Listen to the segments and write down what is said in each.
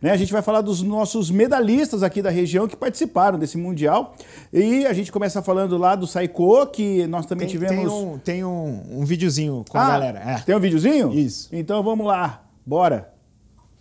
Né? A gente vai falar dos nossos medalhistas aqui da região que participaram desse Mundial. E a gente começa falando lá do Saiko, que nós também Tem, tivemos. tem um, tem um, um videozinho com Ah, a galera. É. Tem um videozinho? Isso. Então vamos lá, bora.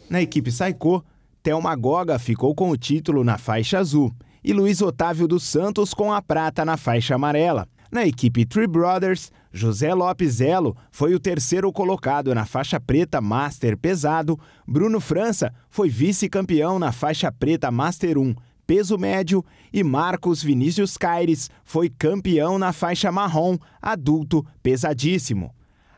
Na equipe Saiko, Thelma Goga ficou com o título na faixa azul e Luiz Otávio dos Santos com a prata na faixa amarela. Na equipe Three Brothers, José Lopes Elo foi o terceiro colocado na faixa preta Master pesado, Bruno França foi vice-campeão na faixa preta Master 1 peso médio e Marcos Vinícius Caires foi campeão na faixa marrom adulto pesadíssimo.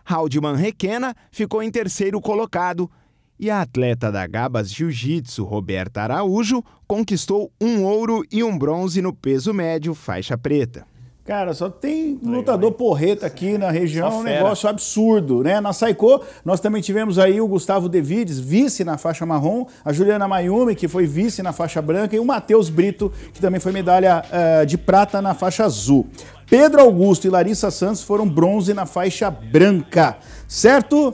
Haldeman Requena ficou em terceiro colocado e a atleta da Gabas Jiu-Jitsu, Roberta Araújo, conquistou um ouro e um bronze no peso médio faixa preta. Cara, só tem lutador porreta aqui na região, Só um fera. negócio absurdo, né? Na Saiko, nós também tivemos aí o Gustavo Devides, vice na faixa marrom, a Juliana Mayumi, que foi vice na faixa branca, e o Matheus Brito, que também foi medalha eh, de prata na faixa azul. Pedro Augusto e Larissa Santos foram bronze na faixa branca, certo?